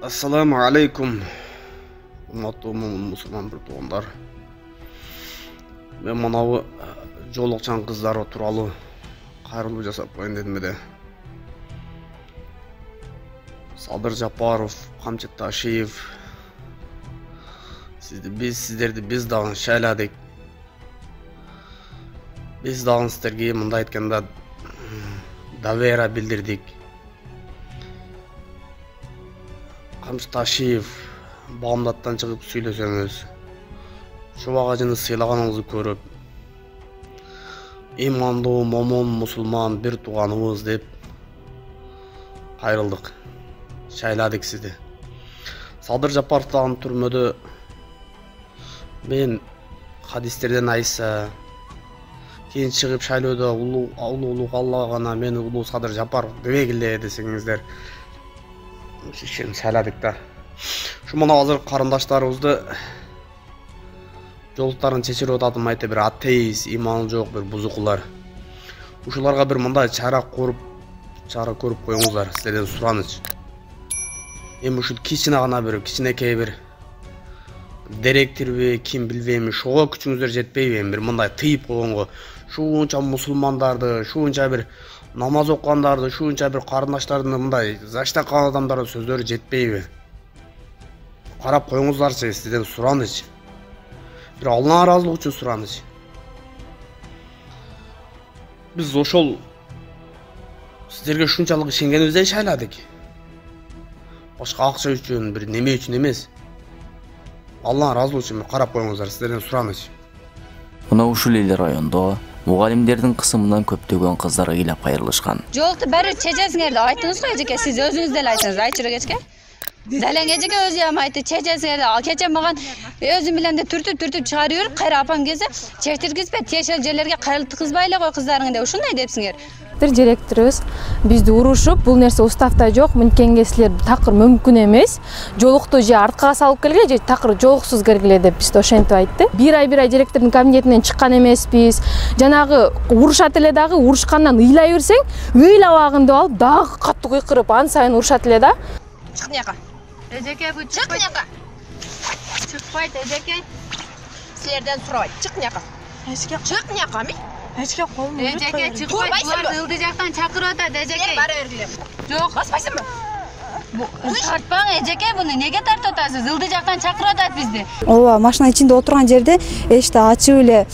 ассаламу алейкум урматтуу мусулман бір туугандар мен мынабы жолукчан кыздар тууралуу кайрылуу жасап коеюн дедим эле садыр жапаров камчыт ташиев сизди биз сиздерди биз дагы шайладык биз дагы сиздерге мындай айтканда доверие билдирдик камчыт ташиев баамдаттан чыгып сүйлөсөңүз чубак ажыны сыйлаганыңызды көрүп имандуу момун мусулман бир тууганыбыз деп кайрылдык шайладык сизди садыр жапаров дагы түрмөдө мен хадистерден айса кийин чыгып шайлоодо улуулук алла гана мени улуу садыр жапаров дебегиле десеңиздер кишини сайладык да ушу мына азыр карындаштарыбызды жолуктарын чечирип атат майта бир атеист иманы жок бир бузукулар ушуларга бир мындай чара коруп чара көрүп коюңуздар силерден сураныч эми ушул кичине гана бир кичинекей бир деректирби ким билбейм ошого күчүңүздөр жетпейби эми бир мындай тыйып койгонго ушунча мусулмандарды ушунча бир намаз окугандарды ушунча бир карындаштардын мындай зачта калган адамдардын сөздөрү жетпейби карап коюңуздарчы сизден сураныч бир алланын ыраазылыгы үчүн сураныч биз ошол сиздерге ушунчалык ишенгенибизден шайладык башка акча үчүн бир неме үчүн эмес алланын ыраазылыгы үчүн карап коюңуздар сиздерден сураныч мына ушул эле райондо мугалимдердин кысымынан көптөгөн кыздар ыйлап кайрылышкан жолукту баары чечесиңерди айттыңыз го эжеке сиз өзүңүз деле айттыңыз айтчырак эжеке далең эжеке өзү ham айтты чечесиңерди кечээ мага өзүм билем деп түртүп түртүп чыгарып жүрүп кайра апам келсе чечтиргизбе тиешелүү жерлерге кайрылткызбай эле кой кыздарыңы деп ушундай депсиңер директорубуз бизди урушуп бул нерсе уставда жок мынтикенге силер такыр мүмкүн эмес. Жолукту же арткага салып келгиле же такыр жолуксуз киргиле деп бизди ошентип айтты. Бир ай бир ай директордун кабинетинен чыккан эмеспиз. Жанагы урушат эле дагы урушкандан ыйлай берсең ыйлабагын деп алып дагы катуу кыйкырып ан сайын урушат эле да. Чык мияка эжеке бу чык мияка чыкпайт эжеке. Силерден сурабайт чык мияка эчке чык ми эчке колум эжеке чыкпайт буларды ылдый жактан чакырып атат эжеке бара бергиле жок баспайсыңбы тартпаң эжеке буну эмнеге тартып атасыз ылдый жактан чакырып атат бизди ооба машина ичинде отурган жерде эшикти ачып эле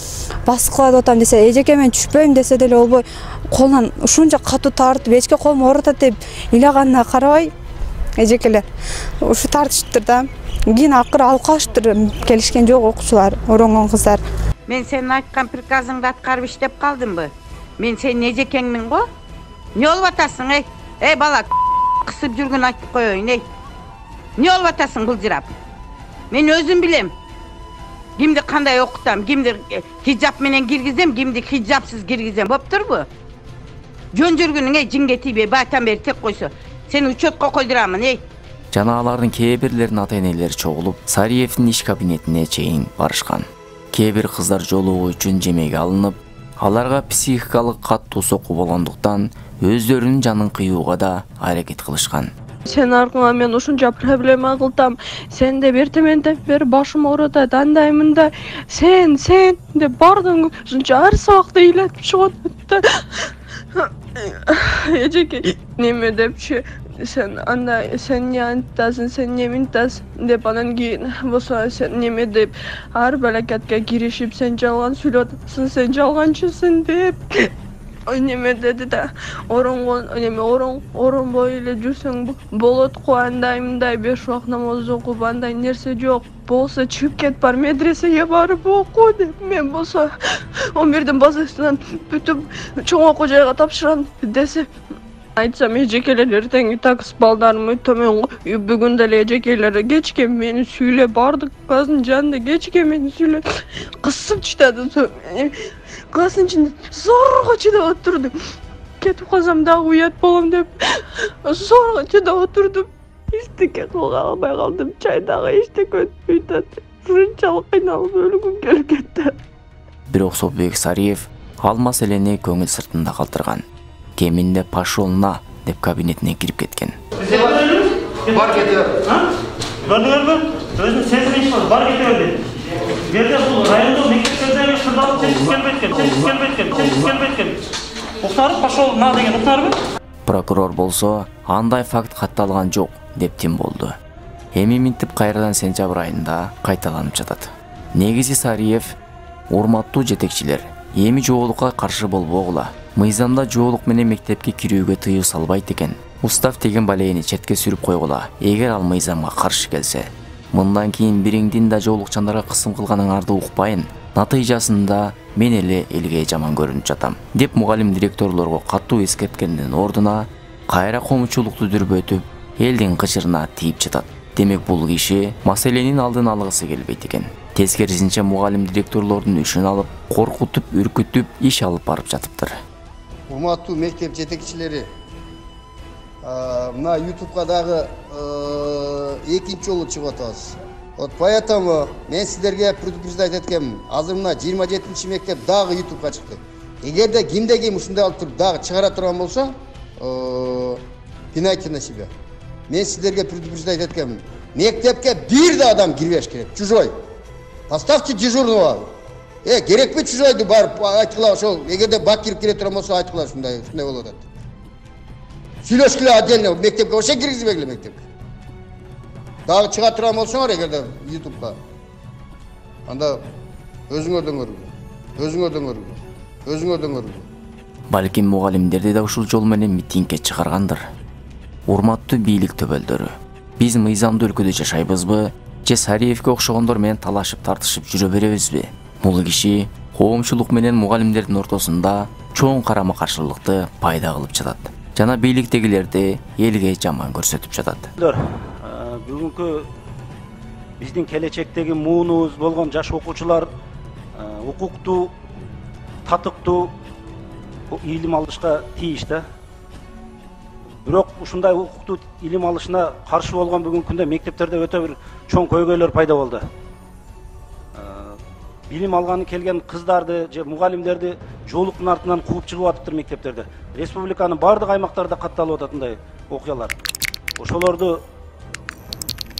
баскылап атам десе эжеке мен түшпөйм десе деле болбой колунан ушунча катуу тартып эчке колум ооруп атат деп ыйлаганына карабай эжекелер ушу тартышыптыр да кийин акыры алып калышыптыр келишкен жок окуучулар оронгон кыздар мен сенин айткан приказыңды аткарып иштеп калдымбы мен сенин эжекеңмин го эмне болуп атасың эй эй бала кысып жүргүн айтып коеюн эй эмне болуп атасың былжырап мен өзүм билем кимди кандай окутам кимди хиджаб менен киргизем кимди хиджабсыз киргизем болуптурбу жөн жүргүнүң эй жинге тийбей баатан бери тек койсо сени учетко койдурамын эй жана алардын кээ бирлеринин ата энелери чогулуп сариевдин иш кабинетине чейин барышкан кээ бир кыздар жолугуу үчүн жемеге алынып аларга психикалык катуу сокку болгондуктан өздөрүнүн жанын кыюуга да аракет кылышкан сенин аркаңан мен ушунча проблема кылтам сен деп эртемендеп бери башым ооруп атат андай мындай сен сен деп баардыгын ушунча ар сабакта ыйлатып чыгып атат да. Эжеке неме депчи сен андай сен эмне айтасың сен эмне мынтасың деп анан кийин болсо сен неме деп ар бир аракетке киришип сен жалган сүйлөп атасың сен жалганчысың деп. Неме деди да оронгон неме оронбой эле жүрсөң болот го андай мындай беш убакыт намаз окуп андай нерсе жок болсо чыгып кетип бар медресеге барып оку деп. Мен болсо он бирдин базасынан бүтүп чоң окуу жайга тапшырам десе айтсам эжекелер эртеңки такс балдарым го бүгүн деле эжекелер кечке мени сүйлөп баардык класстын жанында кечке мени сүйлөп кысып чыдады класстын ичинде зорго чыдап отурдум кетип калсам дагы уят болом деп зорго чыдап отурдум эчтеке кыла албай калдым чай дагы эчтеке өтпөй атат ушунчалык кыйналып өлгүм келип кетти бирок сопбек сариев ал маселени көңүл сыртында калтырган кеминде пошел на деп кабинетине кирип кеткен. Бар кете бер көрдіңіз бе? Өзінің сезімі бар бар кете бер деді бұл жерде бұл райондық мектептердегі қыздарды жеткізген кеткен жеткізген кеткен жеткізген кеткен. Ұқтарып пошел на деген ұқтар ма прокурор болсо андай факт катталган жок деп тим болду эми минтип кайрадан сентябрь айында кайталанып жатат негизи сариев урматтуу жетекчилер эми жоолукка каршы болбогула. Мыйзамда жоолук менен мектепке кирүүгө тыюу салбайт экен. Устав деген балени четке сүрүп койгула. Эгер ал мыйзамга каршы келсе мындан кийин бириңдин да жоолукчандарга кысым кылганыңарды укпайын. Натыйжасында мен эле элге жаман көрүнүп жатам деп мугалим директорлорго катуу эскерткендин ордуна кайра коомчулукту дүрбөтүп элдин кычырына тийип жатат. Демек бул киши маселенин алдын алгысы келбейт экен. Тескерисинче мугалим директорлордун үшүн алып коркутуп үркүтүп иш алып барып жатыптыр. Урматтуу мектеп жетекчилери мына ютубка дагы экинчи жолу чыгып атабыз вот поэтому мен сиздерге предупреждать эткенмин азыр мына жыйырма жетинчи мектеп дагы ютубка чыкты эгерде кимде ким ушундай алып туруп дагы чыгара турган болсо пинайте на себя. Мен сиздерге предупреждать эткенмин мектепке бир да адам кирбеш керек. Чужой. Поставьте дежурного. Э керекпи чужойду барып айткыла ошол эгерде бак кирип кире турган болсо айткыла ушундай ушундай болуп атат сүйлөшкүлө отдельно мектепке вообще киргизбегиле мектепке. Дагы чыга турган болсоңор эгерде ютубка анда өзүңөрдөн көргүлө өзүңөрдөн көргүлө өзүңөрдөн көргүлө балким мугалимдерди да ушул жол менен митингге чыгаргандыр урматтуу бийлик төбөлдөрү биз мыйзамдуу өлкөдө жашайбызбы же сариевке окшогондор менен талашып тартышып жүрө беребизби бул киши коомчулук менен мугалимдердин ортосунда чоң карама каршылыкты пайда кылып жатат жана бийликтегилерди элге жаман көрсөтүп жатат бүгүнкү биздин келечектеги муунубуз болгон жаш окуучулар укуктуу татыктуу илим алышка тийиш да бирок ушундай укуктуу илим алышына каршы болгон бүгүнкү күндө мектептерде өтө бир чоң көйгөйлөр пайда болду. Билим алганы келген кыздарды же мугалимдерди жоолуктун артынан кууп чыгып атыптыр мектептерде. Республиканын баардык аймактарында катталып атат мындай окуялар. Ошолорду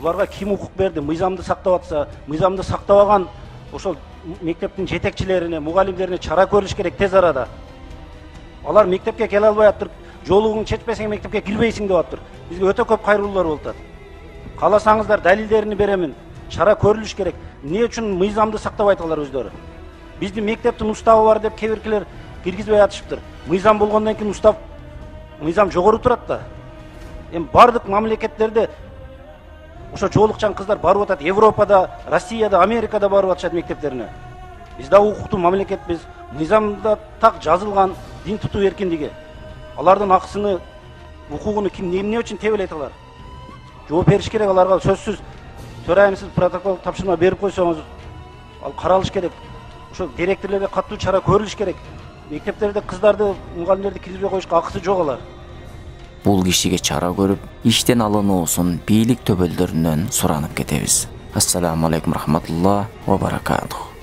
буларга ким укук берди мыйзамды сактап атса мыйзамды сактабаган ошол мектептин жетекчилерине мугалимдерине чара көрүлүш керек тез арада. Алар мектепке келе албай атыптыр жоолугуңду чечпесең мектепке кирбейсиң деп атыптыр бизге өтө көп кайрылуулар болуп атат. Кааласаңыздар далилдеrini беремин. Чара көрүлүш керек. Эмне үчүн мыйзамды сактабай аталар өздөрү? Биздин мектептин уставы бар деп кээ биркилер киргизбей атышыптыр. Мыйзам болгондон кийин устав мыйзам жогору турат да. Эми баардык мамлекеттерде ошо жоолукчан кыздар барып атат. Европада россияда америкада барып атышат мектептерине. Биз дагы укуктуу мамлекетпиз мыйзамда так жазылган дин тутуу эркиндиги. Алардын акысыны укугуну ким эмне үчүн тебелейт алар жооп бериш керек аларга сөзсүз төрайым сиз протокол тапшырма берип койсоңуз ал каралыш керек. Ошо директорлорго катуу чара көрүлүш керек. Мектептерде кыздарды мугалимдерди киргизбей коюшка акысы жок алар. Бул кишиге чара көрүп иштен алынуусун бийлик төбөлдөрүнөн суранып кетебиз. Ассаламу алейкум рахматулла ва баракатух.